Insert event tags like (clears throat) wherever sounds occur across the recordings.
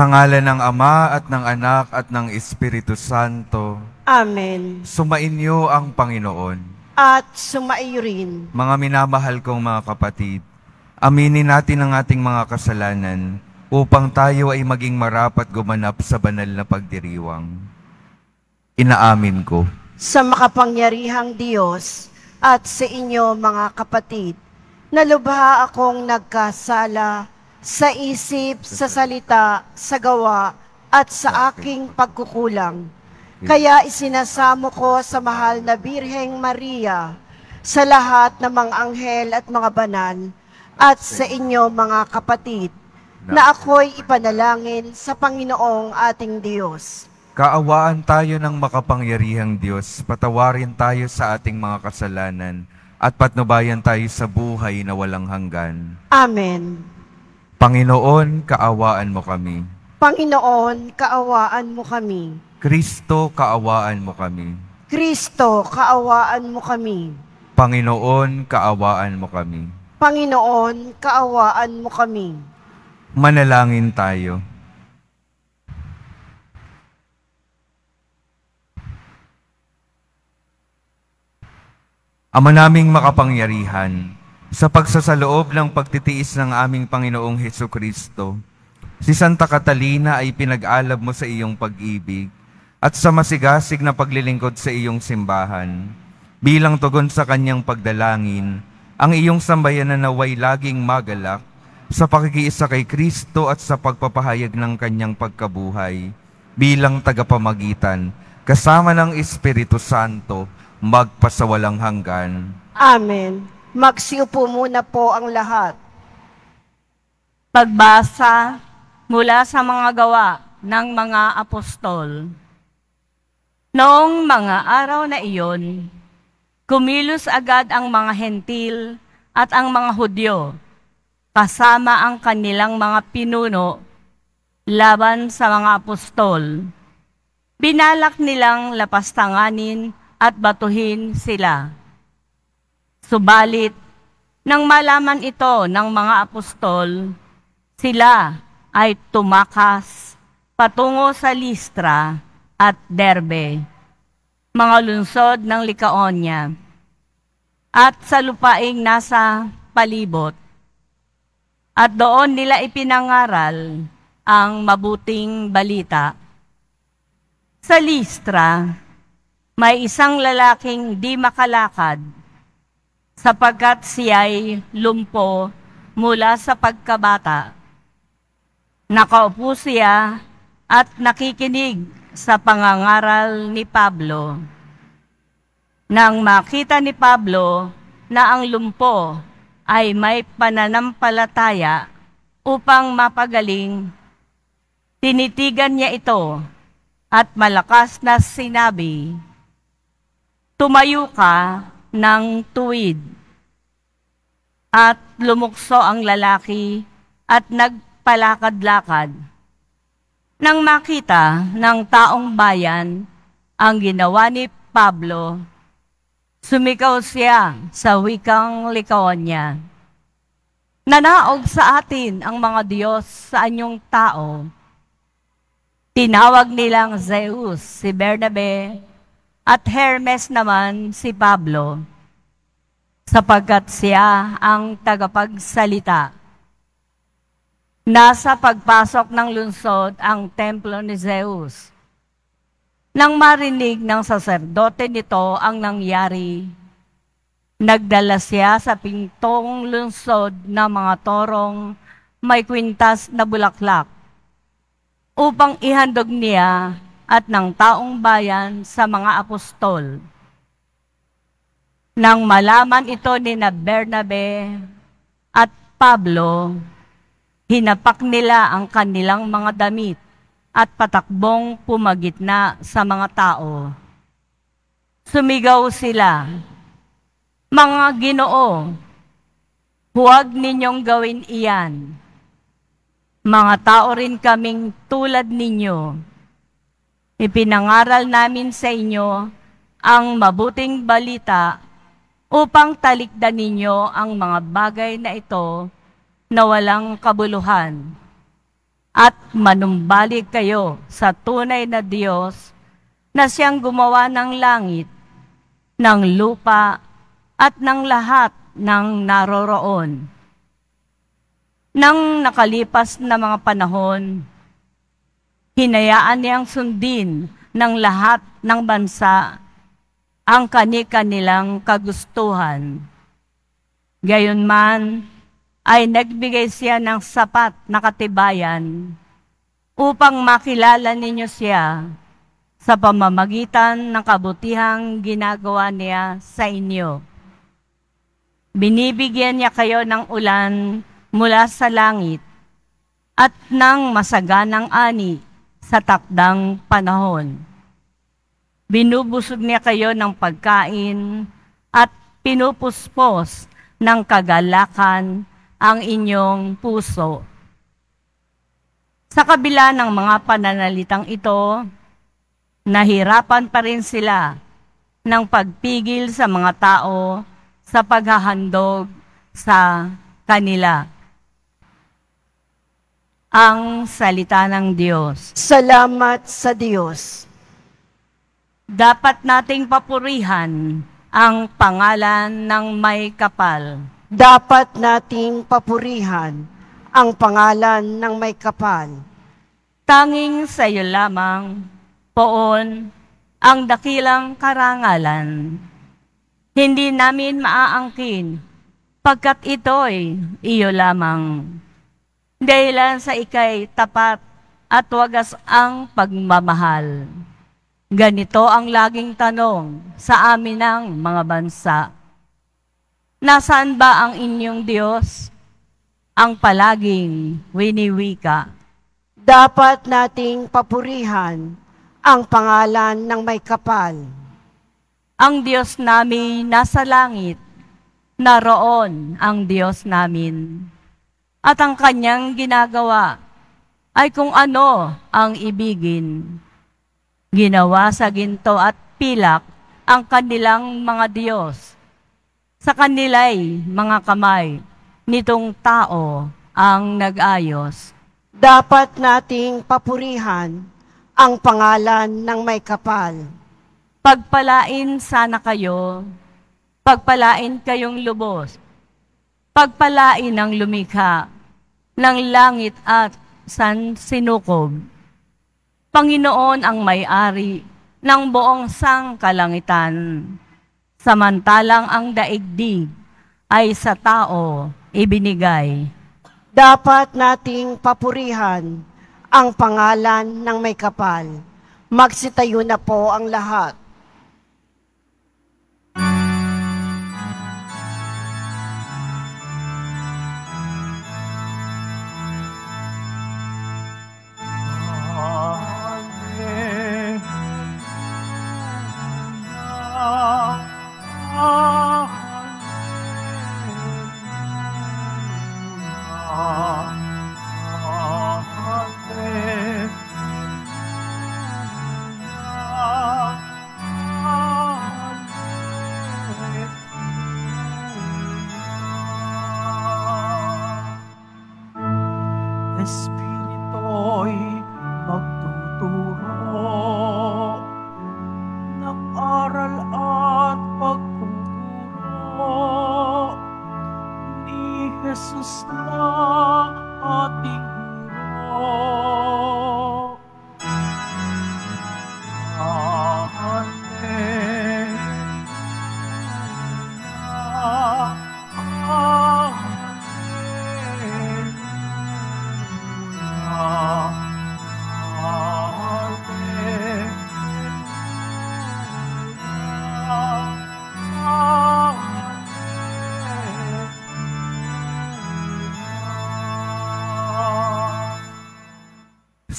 Sa ngalan ng Ama at ng Anak at ng Espiritu Santo, Amen. sumainyo ang Panginoon. At sumaiyo rin. Mga minamahal kong mga kapatid, aminin natin ang ating mga kasalanan upang tayo ay maging marapat gumanap sa banal na pagdiriwang. Inaamin ko. Sa makapangyarihang Diyos at sa inyo mga kapatid, nalubha akong nagkasala sa isip, sa salita, sa gawa, at sa aking pagkukulang. Kaya isinasamo ko sa mahal na Birheng Maria, sa lahat ng mga anghel at mga banal, at sa inyo mga kapatid, na ako'y ipanalangin sa Panginoong ating Diyos. Kaawaan tayo ng makapangyarihang Diyos, patawarin tayo sa ating mga kasalanan, at patnubayan tayo sa buhay na walang hanggan. Amen. Panginoon, kaawaan mo kami. Panginoon, kaawaan mo kami. Kristo, kaawaan mo kami. Kristo, kaawaan mo kami. Panginoon, kaawaan mo kami. Panginoon, kaawaan mo kami. Manalangin tayo. Ama naming makapangyarihan, sa pagsasaloob ng pagtitiis ng aming Panginoong Heso Kristo, si Santa Catalina ay pinag-alab mo sa iyong pag-ibig at sa masigasig na paglilingkod sa iyong simbahan. Bilang tugon sa kanyang pagdalangin, ang iyong sambayan na naway laging magalak sa pakikiisa kay Kristo at sa pagpapahayag ng kanyang pagkabuhay bilang tagapamagitan kasama ng Espiritu Santo magpasawalang hanggan. Amen. Magsiupo muna po ang lahat. Pagbasa mula sa mga gawa ng mga apostol. Noong mga araw na iyon, kumilos agad ang mga hentil at ang mga Hudyo, kasama ang kanilang mga pinuno laban sa mga apostol. Binalak nilang lapastanganin at batuhin sila. Subalit, nang malaman ito ng mga apostol, sila ay tumakas patungo sa Listra at Derbe, mga lungsod ng Likaonya, at sa lupaing nasa palibot. At doon nila ipinangaral ang mabuting balita. Sa Listra, may isang lalaking di makalakad sapagkat siya'y lumpo mula sa pagkabata. Nakaupo siya at nakikinig sa pangangaral ni Pablo. Nang makita ni Pablo na ang lumpo ay may pananampalataya upang mapagaling, tinitigan niya ito at malakas na sinabi, Tumayo ka ng tuwid. At lumukso ang lalaki at nagpalakad-lakad. Nang makita ng taong bayan ang ginawa ni Pablo, sumikaw siya sa wikang likawan. Nanaog sa atin ang mga Diyos sa anyong tao. Tinawag nilang Zeus si Bernabe at Hermes naman si Pablo, sapagkat siya ang tagapagsalita. Nasa pagpasok ng lungsod ang templo ni Zeus. Nang marinig ng saserdote nito ang nangyari, nagdala siya sa pintong lungsod ng mga torong may kwintas na bulaklak upang ihandog niya at ng taong bayan sa mga apostol. Nang malaman ito ni na Bernabe at Pablo, hinapak nila ang kanilang mga damit at patakbong pumagitna sa mga tao. Sumigaw sila, Mga ginoo, huwag ninyong gawin iyan. Mga tao rin kaming tulad ninyo Ipinangaral namin sa inyo ang mabuting balita upang talikdan ninyo ang mga bagay na ito na walang kabuluhan. at manumbalik kayo sa tunay na Diyos na siyang gumawa ng langit, ng lupa, at ng lahat ng naroroon. Nang nakalipas na mga panahon, hinayaan niyang sundin ng lahat ng bansa ang kani-kanilang kagustuhan. Gayunman, ay nagbigay siya ng sapat na katibayan upang makilala ninyo siya sa pamamagitan ng kabutihang ginagawa niya sa inyo. Binibigyan niya kayo ng ulan mula sa langit at ng masaganang ani sa takdang panahon. Binubusog niya kayo ng pagkain at pinupuspos ng kagalakan ang inyong puso. Sa kabila ng mga pananalitang ito, nahirapan pa rin sila ng pagpigil sa mga tao sa paghahandog sa kanila. Ang salita ng Diyos. Salamat sa Diyos. Dapat nating papurihan ang pangalan ng may kapal. Dapat nating papurihan ang pangalan ng may kapal. Tanging sa iyo lamang poon ang dakilang karangalan. Hindi namin maaangkin, pagkat ito'y iyo lamang. Dahilan sa ikay tapat at wagas ang pagmamahal. Ganito ang laging tanong sa amin ng mga bansa. Nasaan ba ang inyong Diyos? Ang palaging winiwika. Dapat nating papurihan ang pangalan ng may kapal. Ang Diyos namin nasa langit, naroon ang Diyos namin. At ang kanyang ginagawa ay kung ano ang ibigin. Ginawa sa ginto at pilak ang kanilang mga Diyos. Sa kanila'y mga kamay nitong tao ang nag-ayos. Dapat nating papurihan ang pangalan ng may kapal. Pagpalain sana kayo, pagpalain kayong lubos, pagpalain ang lumikha ng langit at san sinukob. Panginoon ang may-ari ng buong sangkalangitan, samantalang ang daigdig ay sa tao ibinigay. Dapat nating papurihan ang pangalan ng may kapal. Magsitayo na po ang lahat. Espirito'y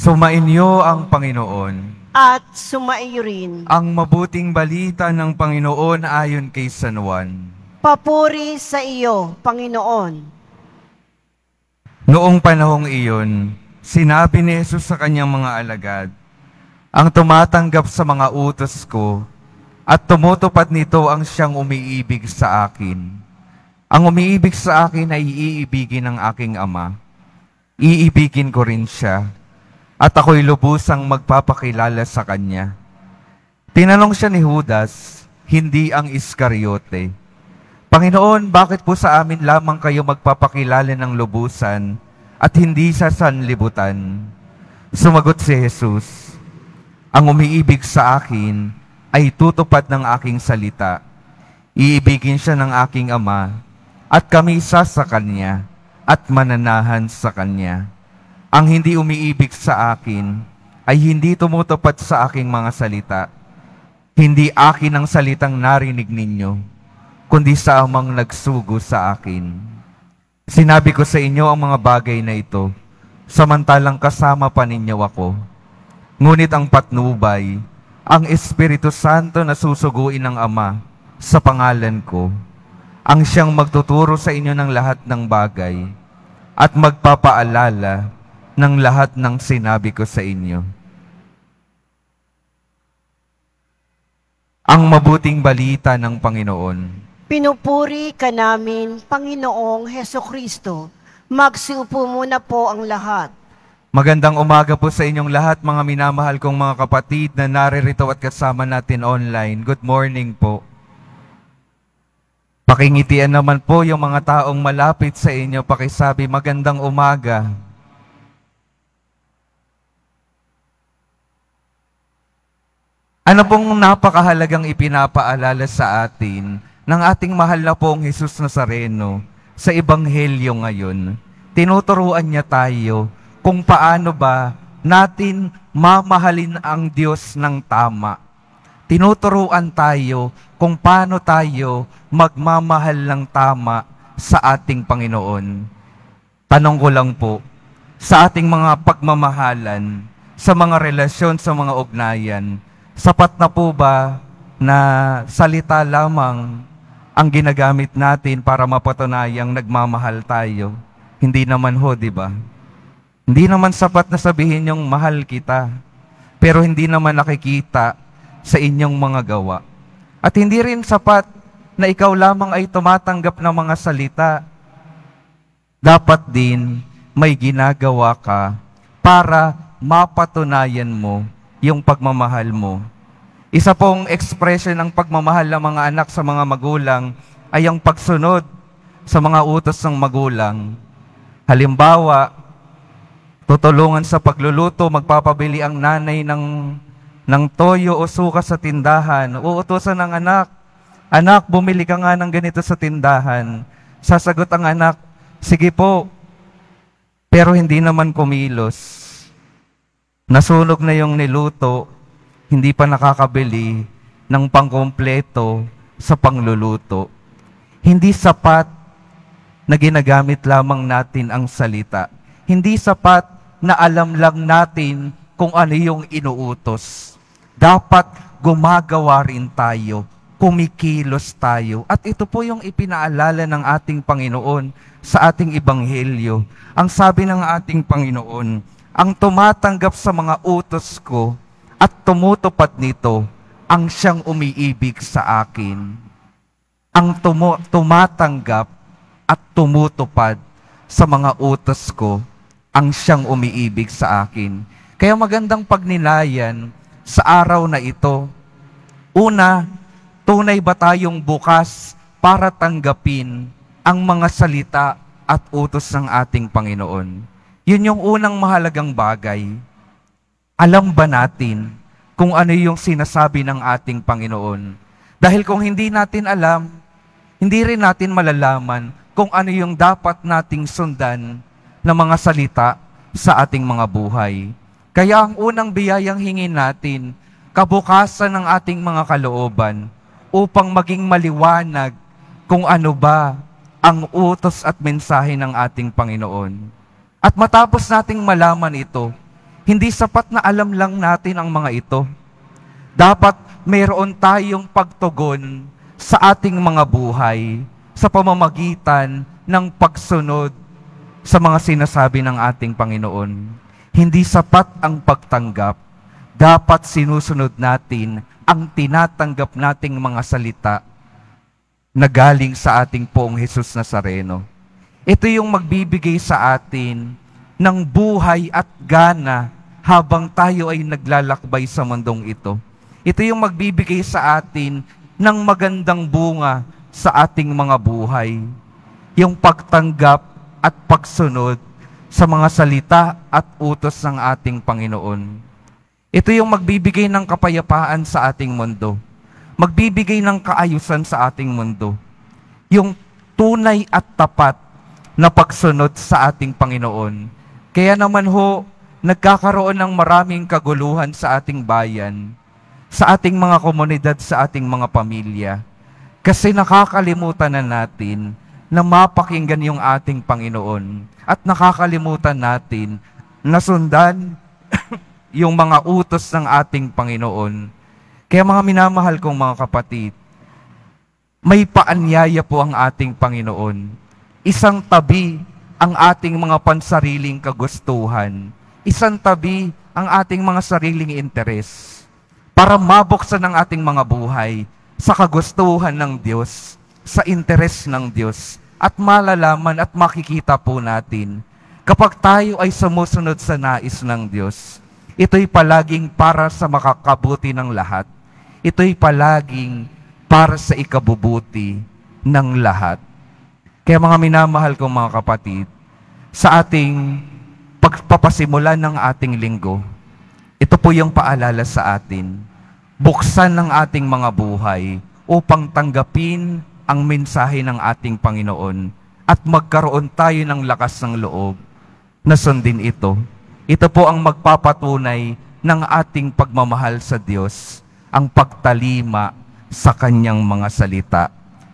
Sumainyo ang Panginoon. At sumaiyo rin. Ang mabuting balita ng Panginoon ayon kay San Juan. Papuri sa iyo, Panginoon. Noong panahong iyon, sinabi ni Jesus sa kanyang mga alagad, Ang tumatanggap sa mga utos ko at tumutupad nito ang siyang umiibig sa akin. Ang umiibig sa akin ay iibigin ng aking Ama. iibigin ko rin siya at ako'y lubusang magpapakilala sa kanya. Tinanong siya ni Judas, hindi ang Iskariote. Panginoon, bakit po sa amin lamang kayo magpapakilala ng lubusan at hindi sa sanlibutan? Sumagot si Jesus, Ang umiibig sa akin ay tutupad ng aking salita. Iibigin siya ng aking ama at kami isa sa kanya at mananahan sa Kanya. Ang hindi umiibig sa akin ay hindi tumutupad sa aking mga salita. Hindi akin ang salitang narinig ninyo, kundi sa amang nagsugo sa akin. Sinabi ko sa inyo ang mga bagay na ito, samantalang kasama pa ninyo ako. Ngunit ang patnubay, ang Espiritu Santo na susuguin ng Ama sa pangalan ko, ang siyang magtuturo sa inyo ng lahat ng bagay at magpapaalala ng lahat ng sinabi ko sa inyo. Ang mabuting balita ng Panginoon. Pinupuri ka namin, Panginoong Heso Kristo. Magsiupo muna po ang lahat. Magandang umaga po sa inyong lahat, mga minamahal kong mga kapatid na naririto at kasama natin online. Good morning po. Pakingitian naman po yung mga taong malapit sa inyo, pakisabi, magandang umaga. Ano pong napakahalagang ipinapaalala sa atin ng ating mahal na pong Jesus Nazareno sa Ebanghelyo ngayon? Tinuturuan niya tayo kung paano ba natin mamahalin ang Diyos ng tama tinuturuan tayo kung paano tayo magmamahal ng tama sa ating Panginoon. Tanong ko lang po, sa ating mga pagmamahalan, sa mga relasyon, sa mga ugnayan, sapat na po ba na salita lamang ang ginagamit natin para mapatunayang nagmamahal tayo? Hindi naman ho, di ba? Hindi naman sapat na sabihin yung mahal kita, pero hindi naman nakikita sa inyong mga gawa. At hindi rin sapat na ikaw lamang ay tumatanggap ng mga salita. Dapat din may ginagawa ka para mapatunayan mo yung pagmamahal mo. Isa pong expression ng pagmamahal ng mga anak sa mga magulang ay ang pagsunod sa mga utos ng magulang. Halimbawa, tutulungan sa pagluluto, magpapabili ang nanay ng ng toyo o suka sa tindahan, uutosan ng anak, Anak, bumili ka nga ng ganito sa tindahan. Sasagot ang anak, Sige po, pero hindi naman kumilos. Nasunog na yung niluto, hindi pa nakakabili ng pangkompleto sa pangluluto. Hindi sapat na ginagamit lamang natin ang salita. Hindi sapat na alam lang natin kung ano yung inuutos dapat gumagawa rin tayo, kumikilos tayo. At ito po yung ipinaalala ng ating Panginoon sa ating Ebanghelyo. Ang sabi ng ating Panginoon, ang tumatanggap sa mga utos ko at tumutupad nito, ang siyang umiibig sa akin. Ang tumu- tumatanggap at tumutupad sa mga utos ko, ang siyang umiibig sa akin. Kaya magandang pagnilayan sa araw na ito. Una, tunay ba tayong bukas para tanggapin ang mga salita at utos ng ating Panginoon? Yun yung unang mahalagang bagay. Alam ba natin kung ano yung sinasabi ng ating Panginoon? Dahil kung hindi natin alam, hindi rin natin malalaman kung ano yung dapat nating sundan na mga salita sa ating mga buhay. Kaya ang unang biyayang hingin natin, kabukasan ng ating mga kalooban upang maging maliwanag kung ano ba ang utos at mensahe ng ating Panginoon. At matapos nating malaman ito, hindi sapat na alam lang natin ang mga ito. Dapat mayroon tayong pagtugon sa ating mga buhay sa pamamagitan ng pagsunod sa mga sinasabi ng ating Panginoon. Hindi sapat ang pagtanggap. Dapat sinusunod natin ang tinatanggap nating mga salita na galing sa ating poong Jesus Nazareno. Ito yung magbibigay sa atin ng buhay at gana habang tayo ay naglalakbay sa mundong ito. Ito yung magbibigay sa atin ng magandang bunga sa ating mga buhay. Yung pagtanggap at pagsunod sa mga salita at utos ng ating Panginoon. Ito yung magbibigay ng kapayapaan sa ating mundo. Magbibigay ng kaayusan sa ating mundo. Yung tunay at tapat na pagsunod sa ating Panginoon. Kaya naman ho, nagkakaroon ng maraming kaguluhan sa ating bayan, sa ating mga komunidad, sa ating mga pamilya. Kasi nakakalimutan na natin na mapakinggan yung ating Panginoon at nakakalimutan natin na sundan (coughs) yung mga utos ng ating Panginoon. Kaya mga minamahal kong mga kapatid, may paanyaya po ang ating Panginoon. Isang tabi ang ating mga pansariling kagustuhan. Isang tabi ang ating mga sariling interes para mabuksan ang ating mga buhay sa kagustuhan ng Diyos, sa interes ng Diyos, at malalaman at makikita po natin kapag tayo ay sumusunod sa nais ng Diyos, ito'y palaging para sa makakabuti ng lahat. Ito'y palaging para sa ikabubuti ng lahat. Kaya mga minamahal kong mga kapatid, sa ating pagpapasimula ng ating linggo, ito po yung paalala sa atin. Buksan ng ating mga buhay upang tanggapin ang mensahe ng ating Panginoon at magkaroon tayo ng lakas ng loob na sundin ito. Ito po ang magpapatunay ng ating pagmamahal sa Diyos, ang pagtalima sa kanyang mga salita.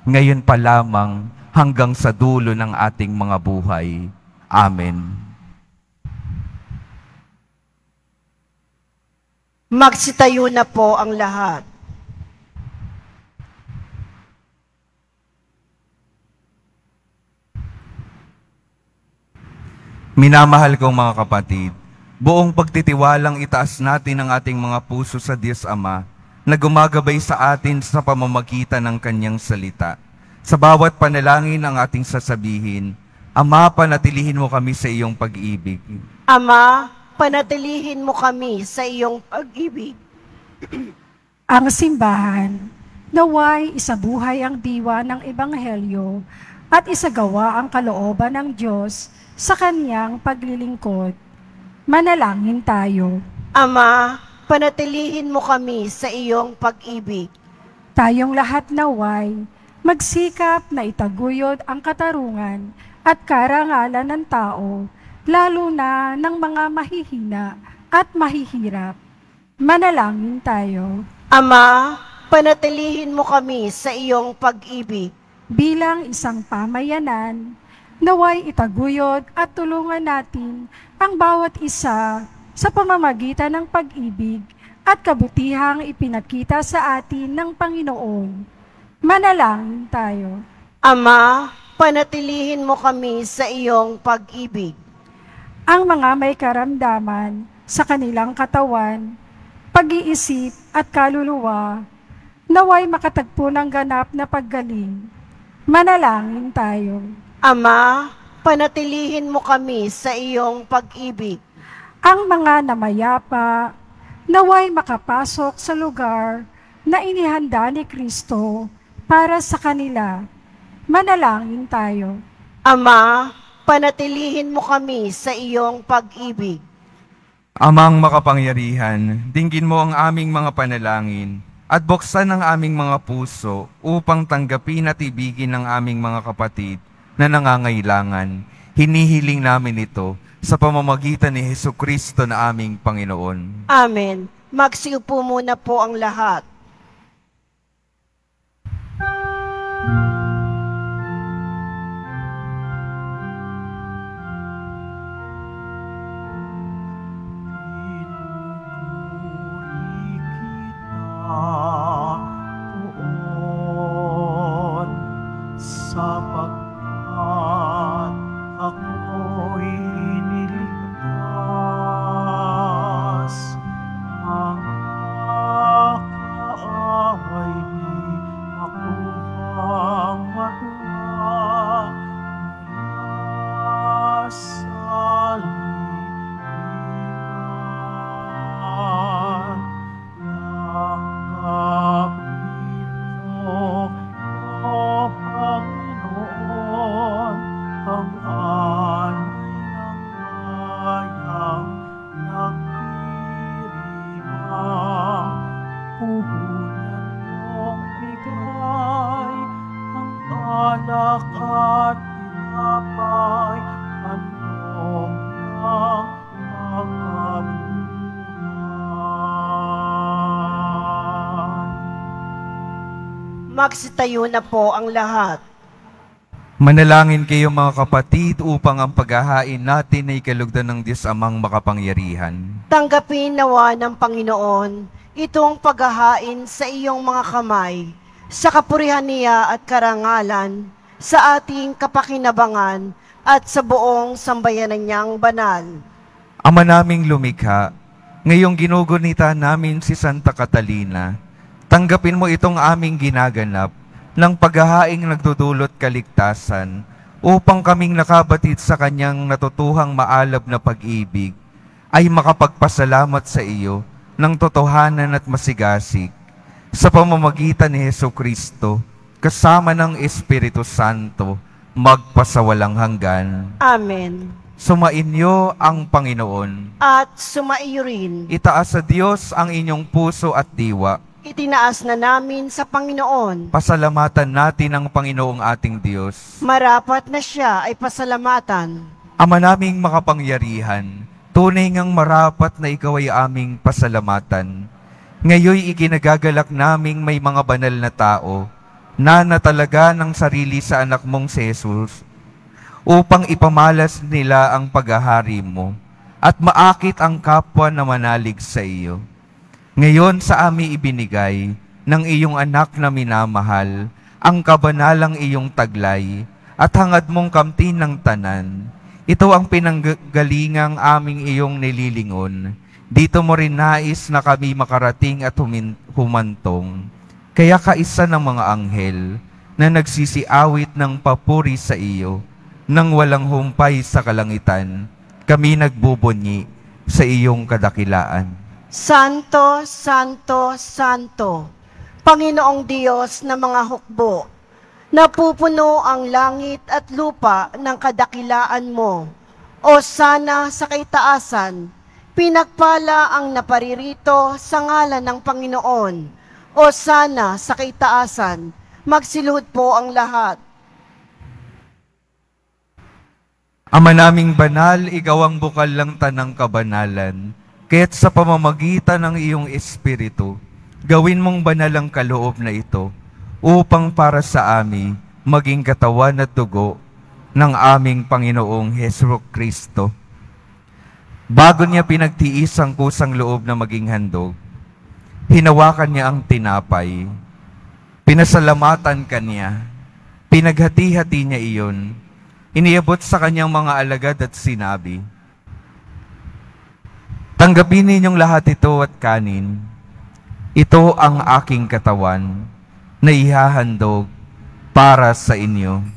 Ngayon pa lamang hanggang sa dulo ng ating mga buhay. Amen. Magsitayo na po ang lahat. Minamahal kong mga kapatid, buong pagtitiwalang itaas natin ang ating mga puso sa Diyos Ama na gumagabay sa atin sa pamamagitan ng Kanyang salita. Sa bawat panalangin ang ating sasabihin, Ama, panatilihin mo kami sa iyong pag-ibig. Ama, panatilihin mo kami sa iyong pag-ibig. (clears throat) ang simbahan, naway isabuhay ang diwa ng Ebanghelyo at isagawa ang kalooban ng Diyos sa kanyang paglilingkod. Manalangin tayo. Ama, panatilihin mo kami sa iyong pag-ibig. Tayong lahat naway, magsikap na itaguyod ang katarungan at karangalan ng tao, lalo na ng mga mahihina at mahihirap. Manalangin tayo. Ama, panatilihin mo kami sa iyong pag-ibig. Bilang isang pamayanan, naway itaguyod at tulungan natin ang bawat isa sa pamamagitan ng pag-ibig at kabutihang ipinakita sa atin ng Panginoon. Manalangin tayo. Ama, panatilihin mo kami sa iyong pag-ibig. Ang mga may karamdaman sa kanilang katawan, pag-iisip at kaluluwa, naway makatagpo ng ganap na paggaling. Manalangin tayo. Ama, panatilihin mo kami sa iyong pag-ibig ang mga namayapa naway makapasok sa lugar na inihanda ni Kristo para sa kanila. Manalangin tayo. Ama, panatilihin mo kami sa iyong pag-ibig. Amang makapangyarihan, dinggin mo ang aming mga panalangin at buksan ang aming mga puso upang tanggapin at ibigin ang aming mga kapatid na nangangailangan. Hinihiling namin ito sa pamamagitan ni Heso Kristo na aming Panginoon. Amen. Magsiupo muna po ang lahat. Alak at tinapay, handog ng pagkabuhay. Magsitayo na po ang lahat. Manalangin kayo mga kapatid upang ang paghahain natin ay kalugdan ng Diyos amang makapangyarihan. Tanggapin nawa ng Panginoon itong paghahain sa iyong mga kamay, sa kapurihan niya at karangalan, sa ating kapakinabangan at sa buong sambayanan niyang banal. Ama naming lumikha, ngayong ginugunita namin si Santa Catalina, tanggapin mo itong aming ginaganap ng paghahaing nagdudulot kaligtasan upang kaming nakabatid sa kanyang natutuhang maalab na pag-ibig ay makapagpasalamat sa iyo ng totohanan at masigasig sa pamamagitan ni Heso Kristo kasama ng Espiritu Santo magpasawalang hanggan. Amen. Sumainyo ang Panginoon. At sumaiyo rin, Itaas sa Diyos ang inyong puso at diwa. itinaas na namin sa Panginoon. Pasalamatan natin ang Panginoong ating Diyos. Marapat na siya ay pasalamatan. Ama naming makapangyarihan, tunay ngang marapat na ikaw ay aming pasalamatan. Ngayoy iginagagalak naming may mga banal na tao na natalaga ng sarili sa anak mong si Jesus upang ipamalas nila ang paghahari mo at maakit ang kapwa na manalig sa iyo. Ngayon sa amin ibinigay ng iyong anak na minamahal ang kabanalang iyong taglay at hangad mong kamtin ng tanan. Ito ang pinanggalingang aming iyong nililingon. Dito mo rin nais na kami makarating at humantong. Kaya kaisa ng mga anghel na nagsisiawit ng papuri sa iyo, nang walang humpay sa kalangitan, kami nagbubunyi sa iyong kadakilaan. Santo, Santo, Santo, Panginoong Diyos ng mga hukbo, napupuno ang langit at lupa ng kadakilaan mo. O sana sa kaitaasan, pinagpala ang naparirito sa ngalan ng Panginoon. O sana sa kaitaasan, magsiluhod po ang lahat. Ama naming banal, ikaw ang bukal lang tanang kabanalan. Kaya't sa pamamagitan ng iyong Espiritu, gawin mong banal ang kaloob na ito upang para sa amin maging katawan at dugo ng aming Panginoong Heso Kristo. Bago niya pinagtiis ang kusang loob na maging handog, hinawakan niya ang tinapay, pinasalamatan kanya, pinaghati-hati niya iyon, iniabot sa kanyang mga alagad at sinabi, Tanggapin ninyong lahat ito at kanin. Ito ang aking katawan na ihahandog para sa inyo.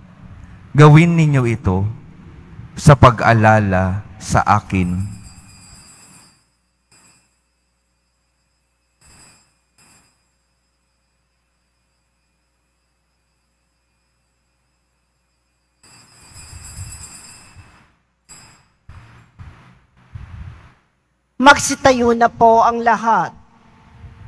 Gawin ninyo ito sa pag-alala sa akin. Magsitayo na po ang lahat.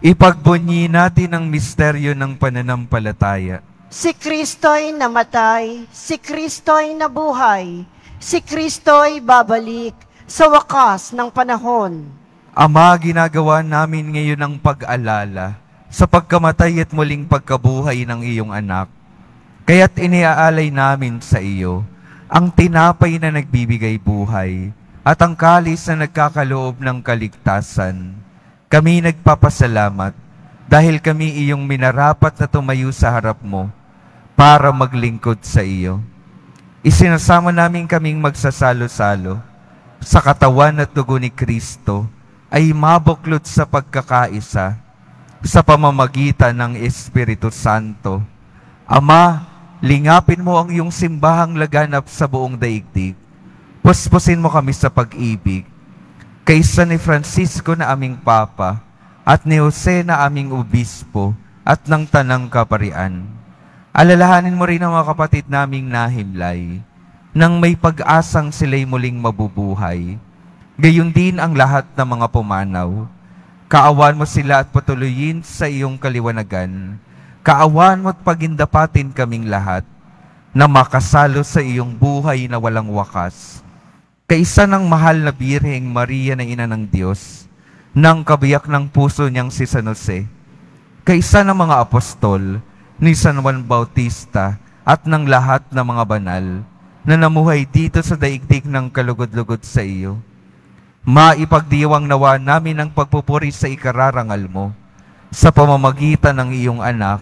Ipagbunyi natin ang misteryo ng pananampalataya. Si Kristo'y namatay, si Kristo'y nabuhay, si Kristo'y babalik sa wakas ng panahon. Ama, ginagawa namin ngayon ang pag-alala sa pagkamatay at muling pagkabuhay ng iyong anak. Kaya't iniaalay namin sa iyo ang tinapay na nagbibigay buhay at ang kalis na nagkakaloob ng kaligtasan. Kami nagpapasalamat dahil kami iyong minarapat na tumayo sa harap mo para maglingkod sa iyo. Isinasama namin kaming magsasalo-salo sa katawan at dugo ni Kristo ay mabuklod sa pagkakaisa sa pamamagitan ng Espiritu Santo. Ama, lingapin mo ang iyong simbahang laganap sa buong daigdig. Puspusin mo kami sa pag-ibig. Kaysa ni Francisco na aming Papa at ni Jose na aming Obispo at ng Tanang Kaparian. Alalahanin mo rin ang mga kapatid naming nahimlay nang may pag-asang sila'y muling mabubuhay. Gayon din ang lahat ng mga pumanaw. Kaawan mo sila at patuloyin sa iyong kaliwanagan. Kaawan mo at pagindapatin kaming lahat na makasalo sa iyong buhay na walang wakas. Kaisa ng mahal na Birheng Maria na Ina ng Diyos, ng kabiyak ng puso niyang si San Jose, kaisa ng mga apostol, ni San Juan Bautista at ng lahat ng mga banal na namuhay dito sa daigdig ng kalugod-lugod sa iyo. Maipagdiwang nawa namin ang pagpupuri sa ikararangal mo sa pamamagitan ng iyong anak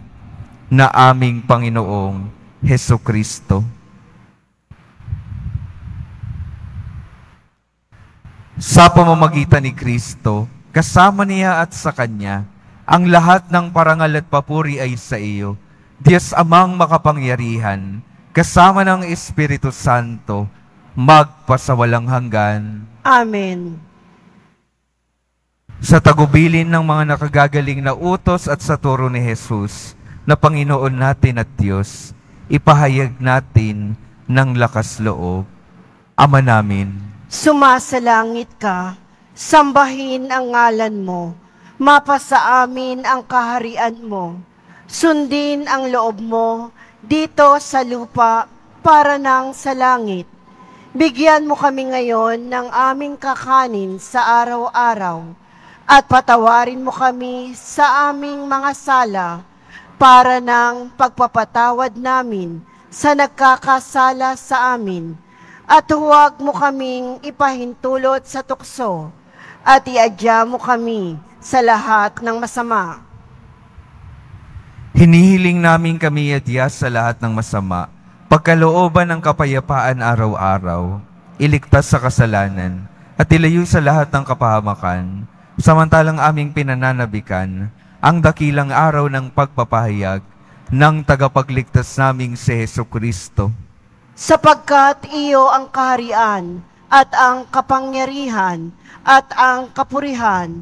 na aming Panginoong Heso Kristo. Sa pamamagitan ni Kristo, kasama niya at sa Kanya, ang lahat ng parangal at papuri ay sa iyo, Diyos amang makapangyarihan, kasama ng Espiritu Santo, magpasawalang hanggan. Amen. Sa tagubilin ng mga nakagagaling na utos at sa turo ni Jesus, na Panginoon natin at Diyos, ipahayag natin ng lakas loob. Ama namin, Sumasalangit ka, sambahin ang ngalan mo, mapasa amin ang kaharian mo, sundin ang loob mo dito sa lupa para nang sa langit. Bigyan mo kami ngayon ng aming kakanin sa araw-araw at patawarin mo kami sa aming mga sala para ng pagpapatawad namin sa nagkakasala sa amin at huwag mo kaming ipahintulot sa tukso at iadya mo kami sa lahat ng masama. hinihiling namin kami adya sa lahat ng masama, pagkalooban ng kapayapaan araw-araw, iligtas sa kasalanan, at ilayo sa lahat ng kapahamakan, samantalang aming pinananabikan ang dakilang araw ng pagpapahayag ng tagapagligtas naming si Heso Kristo. Sapagkat iyo ang kaharian at ang kapangyarihan at ang kapurihan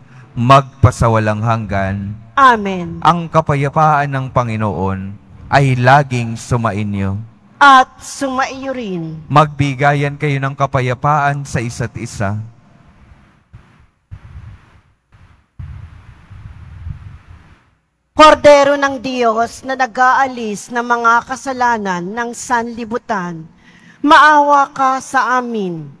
magpasawalang hanggan. Amen. Ang kapayapaan ng Panginoon ay laging sumainyo. At sumaiyo rin. Magbigayan kayo ng kapayapaan sa isa't isa. Kordero ng Diyos na nag-aalis ng mga kasalanan ng sanlibutan, maawa ka sa amin.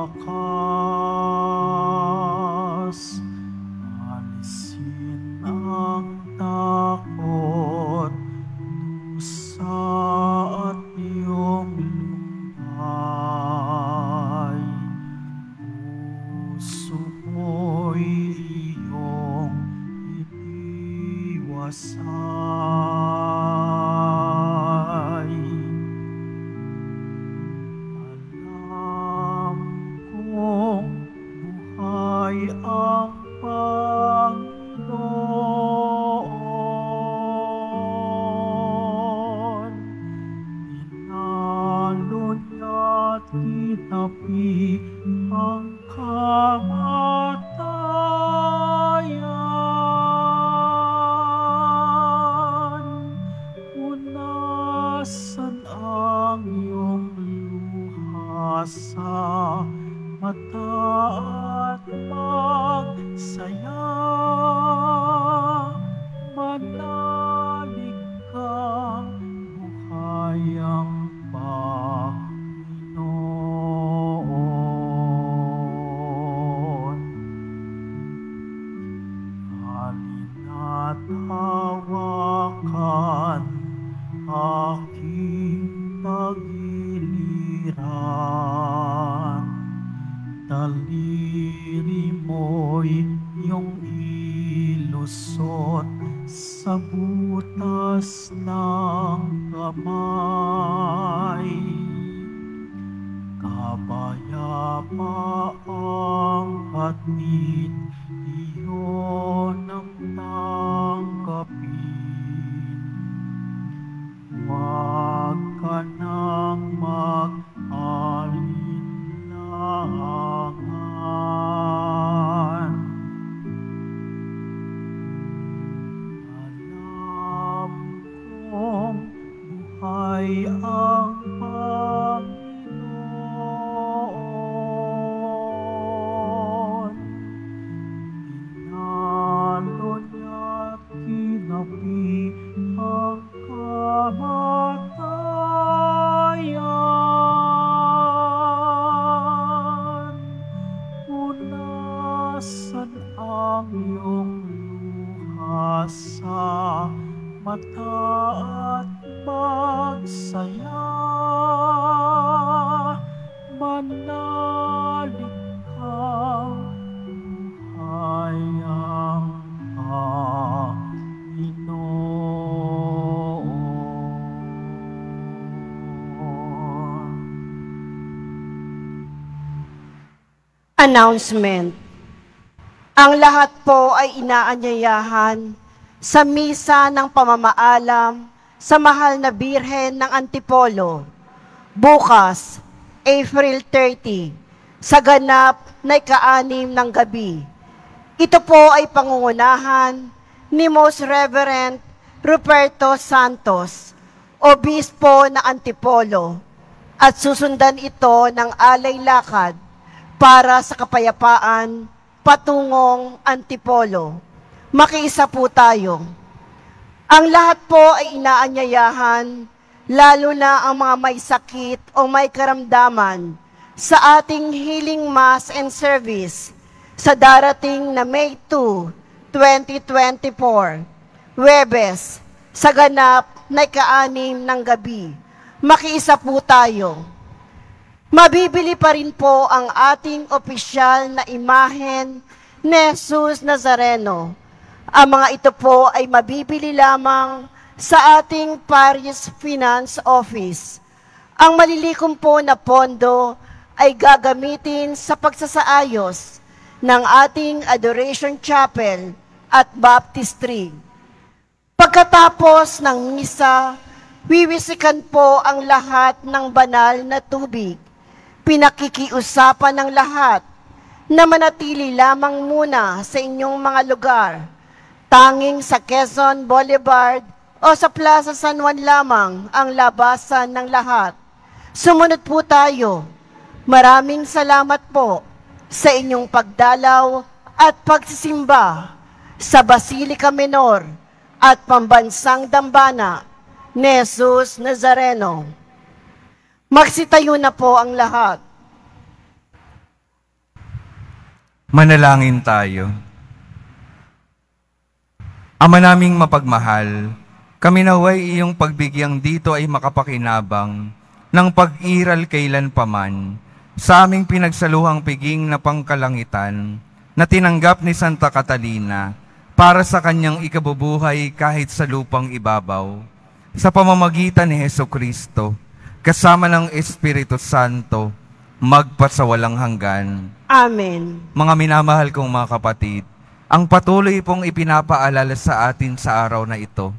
Oh. heart. Announcement. Ang lahat po ay inaanyayahan sa misa ng pamamaalam sa mahal na Birhen ng Antipolo. Bukas, April 30, sa ganap na ikaanim ng gabi. Ito po ay pangungunahan ni Most Reverend Ruperto Santos, Obispo na Antipolo, at susundan ito ng alay lakad para sa kapayapaan patungong Antipolo. Makiisa po tayo. Ang lahat po ay inaanyayahan, lalo na ang mga may sakit o may karamdaman, sa ating healing mass and service sa darating na May 2, 2024, Webes, sa ganap na ika-anim ng gabi. Makiisa po tayo. Mabibili pa rin po ang ating opisyal na imahen ni Jesus Nazareno. Ang mga ito po ay mabibili lamang sa ating Paris Finance Office. Ang malilikom po na pondo ay gagamitin sa pagsasaayos ng ating Adoration Chapel at Baptistry. Pagkatapos ng misa, wiwisikan po ang lahat ng banal na tubig. Pinakikiusapan ng lahat na manatili lamang muna sa inyong mga lugar, tanging sa Quezon Boulevard o sa Plaza San Juan lamang ang labasan ng lahat. Sumunod po tayo. Maraming salamat po sa inyong pagdalaw at pagsisimba sa Basilica Menor at Pambansang Dambana ni Jesus Nazareno. Magsitayo na po ang lahat. Manalangin tayo. Ama naming mapagmahal, kami naway iyong pagbigyang dito ay makapakinabang ng pag-iral kailan paman sa aming pinagsaluhang piging na pangkalangitan na tinanggap ni Santa Catalina para sa kanyang ikabubuhay kahit sa lupang ibabaw sa pamamagitan ni Heso Kristo kasama ng Espiritu Santo magpasawalang hanggan. Amen. Mga minamahal kong mga kapatid, ang patuloy pong ipinapaalala sa atin sa araw na ito,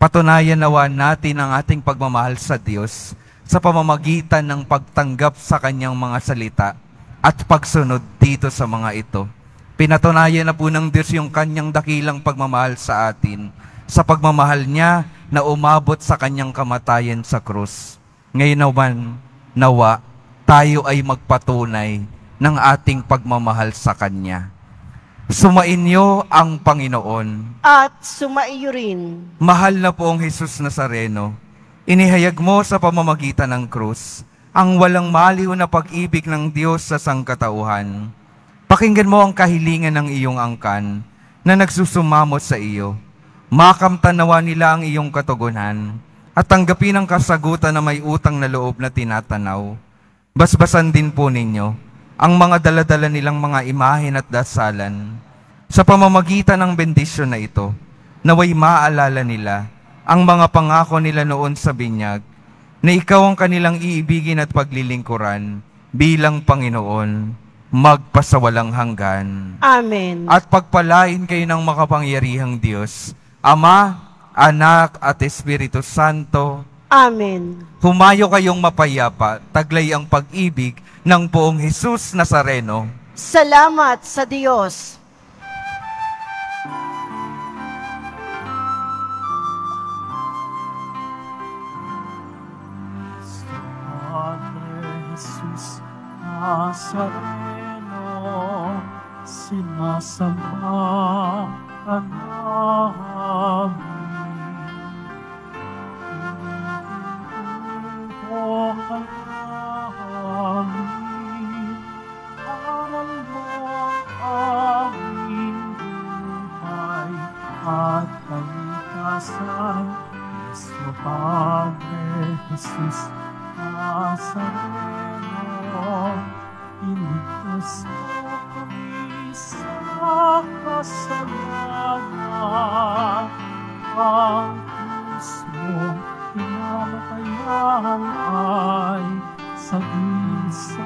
patunayan nawa natin ang ating pagmamahal sa Diyos sa pamamagitan ng pagtanggap sa kanyang mga salita at pagsunod dito sa mga ito. Pinatunayan na po ng Diyos yung kanyang dakilang pagmamahal sa atin sa pagmamahal niya na umabot sa kanyang kamatayan sa krus. Ngayon naman, nawa, tayo ay magpatunay ng ating pagmamahal sa Kanya. Sumainyo ang Panginoon. At sumaiyo rin. Mahal na poong Jesus Nazareno, inihayag mo sa pamamagitan ng krus ang walang maliw na pag-ibig ng Diyos sa sangkatauhan. Pakinggan mo ang kahilingan ng iyong angkan na nagsusumamot sa iyo. Makamtanawa nila ang iyong katugunan at tanggapin ang kasagutan na may utang na loob na tinatanaw. Basbasan din po ninyo ang mga daladala nilang mga imahin at dasalan. Sa pamamagitan ng bendisyon na ito, naway maalala nila ang mga pangako nila noon sa binyag na ikaw ang kanilang iibigin at paglilingkuran bilang Panginoon, magpasawalang hanggan. Amen. At pagpalain kayo ng makapangyarihang Diyos, Ama, Anak at Espiritu Santo, Amen. Humayo kayong mapayapa, taglay ang pag-ibig ng poong Jesus Nazareno. Salamat sa Diyos. Nazareno, sinasamba ka namin. Jesus Nazareno, iligtas mo kasalanan. Ang ay sagisag ng